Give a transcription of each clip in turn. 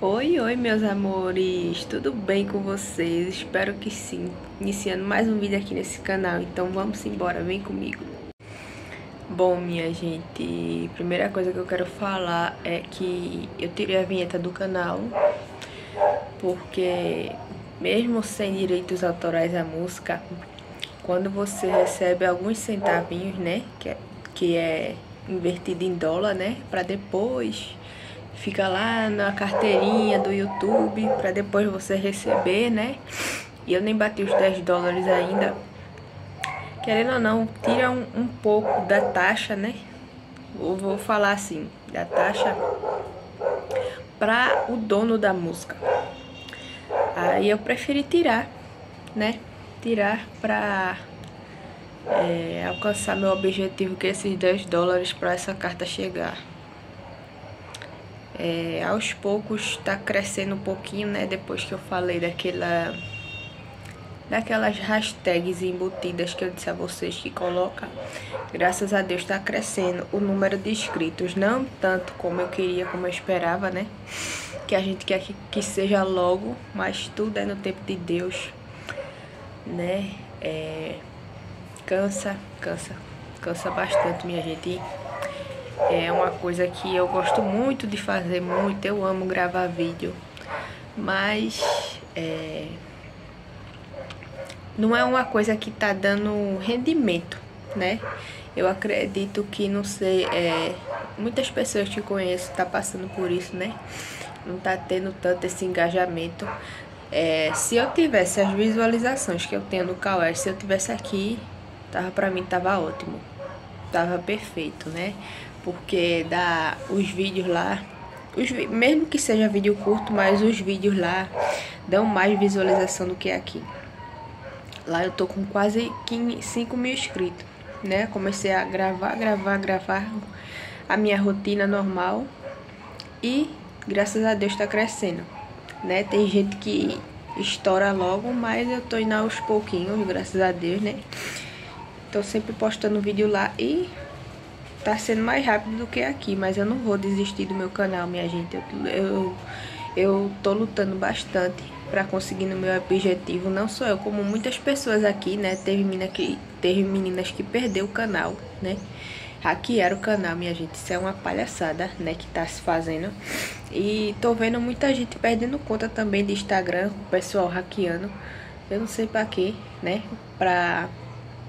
Oi, oi, meus amores, tudo bem com vocês? Espero que sim. Iniciando mais um vídeo aqui nesse canal, então vamos embora, vem comigo. Bom, minha gente, primeira coisa que eu quero falar é que eu tirei a vinheta do canal, porque mesmo sem direitos autorais à música, quando você recebe alguns centavinhos, né, que é, que é invertido em dólar, né, para depois fica lá na carteirinha do YouTube para depois você receber, né? E eu nem bati os 10 dólares ainda. Querendo ou não, tira um, um pouco da taxa, né? Eu vou falar assim, da taxa para o dono da música. Aí eu preferi tirar, né? Tirar para é, alcançar meu objetivo, que é esses 10 dólares para essa carta chegar. É, aos poucos está crescendo um pouquinho, né? Depois que eu falei daquela daquelas hashtags embutidas que eu disse a vocês que coloca. Graças a Deus está crescendo o número de inscritos, não tanto como eu queria, como eu esperava, né? Que a gente quer que, que seja logo, mas tudo é no tempo de Deus, né? É, cansa, cansa, cansa bastante, minha gente. É uma coisa que eu gosto muito de fazer, muito. Eu amo gravar vídeo. Mas é, não é uma coisa que tá dando rendimento, né? Eu acredito que, não sei, é, muitas pessoas que conheço tá passando por isso, né? Não tá tendo tanto esse engajamento. É, se eu tivesse as visualizações que eu tenho no Kawai, se eu tivesse aqui, tava para mim tava ótimo. Tava perfeito, né? Porque dá os vídeos lá, os, mesmo que seja vídeo curto, mas os vídeos lá dão mais visualização do que aqui. Lá eu tô com quase 15, 5 mil inscritos, né? Comecei a gravar, gravar, gravar a minha rotina normal e graças a Deus tá crescendo, né? Tem gente que estoura logo, mas eu tô indo aos pouquinhos, graças a Deus, né? Tô sempre postando vídeo lá e tá sendo mais rápido do que aqui, mas eu não vou desistir do meu canal, minha gente. Eu, eu, eu tô lutando bastante para conseguir no meu objetivo, não só eu, como muitas pessoas aqui, né? Teve, menina que, teve meninas que perdeu o canal, né? Hackearam o canal, minha gente. Isso é uma palhaçada, né? Que tá se fazendo. E tô vendo muita gente perdendo conta também de Instagram, o pessoal hackeando. Eu não sei pra quê, né? Pra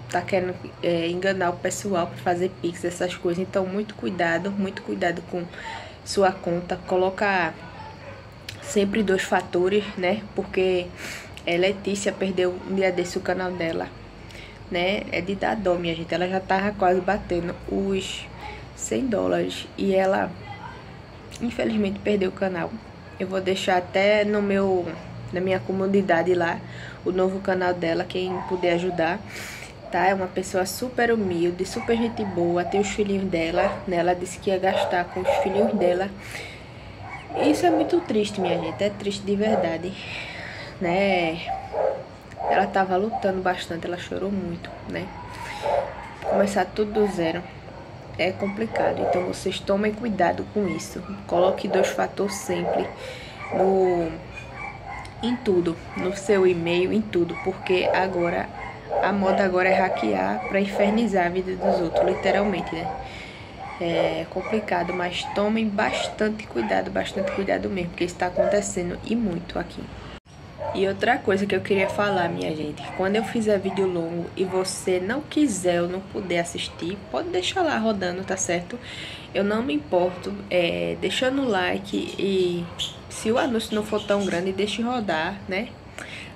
tá querendo é, enganar o pessoal para fazer pix, essas coisas. Então, muito cuidado, muito cuidado com sua conta. Coloca sempre dois fatores, né? Porque é, Letícia perdeu um dia desse o canal dela, né? É de dar dó, minha gente. Ela já tava quase batendo os 100 dólares e ela, infelizmente, perdeu o canal. Eu vou deixar até no meu, na minha comunidade lá, o novo canal dela, quem puder ajudar tá? É uma pessoa super humilde, super gente boa, tem os filhinhos dela, né? Ela disse que ia gastar com os filhinhos dela. Isso é muito triste, minha gente, é triste de verdade, né? Ela tava lutando bastante, ela chorou muito, né? Começar tudo do zero é complicado, então vocês tomem cuidado com isso. Coloque dois fatores sempre no em tudo, no seu e-mail, em tudo, porque agora a moda agora é hackear para infernizar a vida dos outros, literalmente, né? É complicado, mas tomem bastante cuidado, bastante cuidado mesmo, porque está acontecendo e muito aqui. E outra coisa que eu queria falar, minha gente, quando eu fizer vídeo longo e você não quiser ou não puder assistir, pode deixar lá rodando, tá certo? Eu não me importo, é, deixando o like e se o anúncio não for tão grande, deixe rodar, né?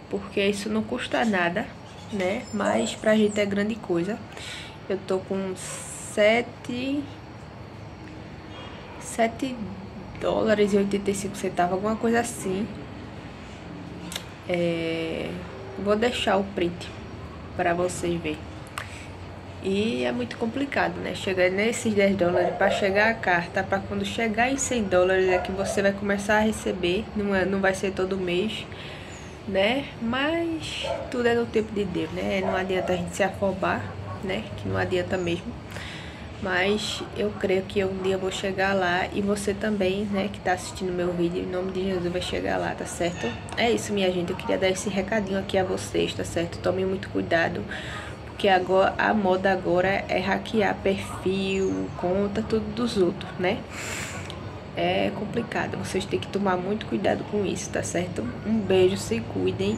Porque isso não custa nada, né? Mas pra gente é grande coisa. Eu tô com 7... 7 dólares e 85 centavos, alguma coisa assim. É... Vou deixar o print para vocês verem. E é muito complicado, né? Chegar nesses 10 dólares para chegar a carta, para quando chegar em 100 dólares é que você vai começar a receber, não, é, não vai ser todo mês né? Mas tudo é no tempo de Deus, né? Não adianta a gente se afobar, né? Que não adianta mesmo. Mas eu creio que um dia eu vou chegar lá e você também, né, que tá assistindo meu vídeo, em nome de Jesus vai chegar lá, tá certo? É isso, minha gente. Eu queria dar esse recadinho aqui a vocês, tá certo? Tomem muito cuidado, porque agora a moda agora é hackear perfil, conta, tudo dos outros, né? É complicado. Vocês têm que tomar muito cuidado com isso, tá certo? Um beijo, se cuidem.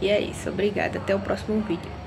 E é isso. Obrigada. Até o próximo vídeo.